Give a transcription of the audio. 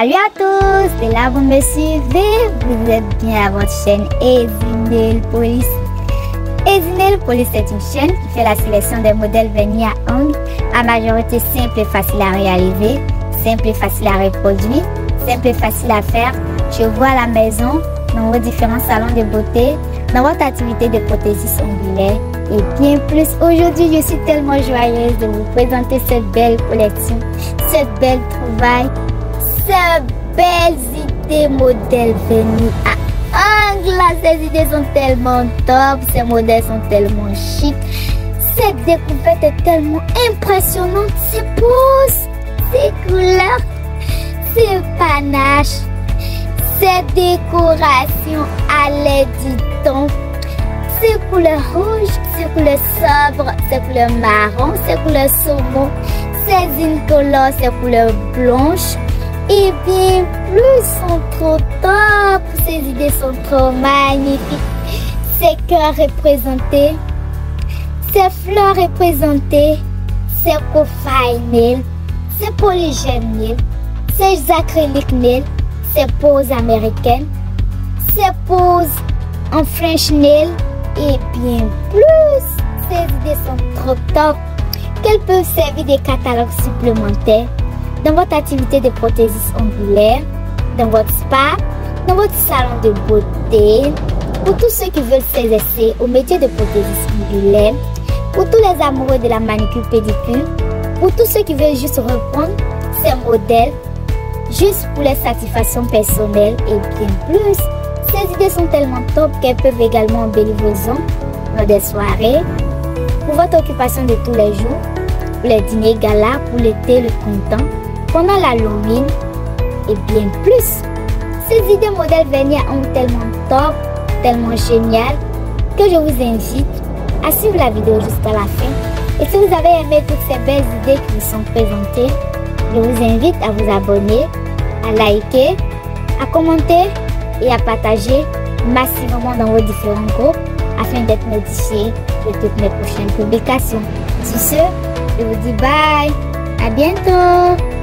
Salut à tous, c'est là vous me suivez, vous êtes bien à votre chaîne Ezinel Police. Ezinel Police est une chaîne qui fait la sélection des modèles venus à ongles à majorité simple et facile à réaliser, simple et facile à reproduire, simple et facile à faire chez vous à la maison, dans vos différents salons de beauté, dans votre activité de prothésis ongulaire et bien plus. Aujourd'hui, je suis tellement joyeuse de vous présenter cette belle collection, cette belle trouvaille ces belles idées modèles venus à Angla. Ces idées sont tellement top, ces modèles sont tellement chic. Cette découverte est tellement impressionnante. Ces poses, ces couleurs, ces panaches, ces décorations à l'aide du ton. Ces couleurs rouges, ces couleurs sobres, ces couleurs marron, ces couleurs saumon, ces incolores, ces couleurs blanches et bien plus sont trop top. Ces idées sont trop magnifiques. Ces cœurs représentés, ces fleurs représentées, ces profile nails, ces polygènes ces acryliques nails, ces poses américaines, ces poses en French nail et bien plus. Ces idées sont trop top qu'elles peuvent servir des catalogues supplémentaires? Dans votre activité de prothésis ongulaire, dans votre spa, dans votre salon de beauté, pour tous ceux qui veulent s'exercer au métier de prothésis ongulaire, pour tous les amoureux de la manicure pédicure, pour tous ceux qui veulent juste reprendre ces modèles juste pour les satisfactions personnelles et bien plus. Ces idées sont tellement top qu'elles peuvent également embellir vos ongles dans des soirées, pour votre occupation de tous les jours, pour les dîners gala, pour l'été, le printemps, pendant l'Halloween et bien plus. Ces idées modèles Venia ont tellement top, tellement génial que je vous invite à suivre la vidéo jusqu'à la fin. Et si vous avez aimé toutes ces belles idées qui vous sont présentées, je vous invite à vous abonner, à liker, à commenter et à partager massivement dans vos différents groupes afin d'être notifié de toutes mes prochaines publications. Sur ce, je vous dis bye, à bientôt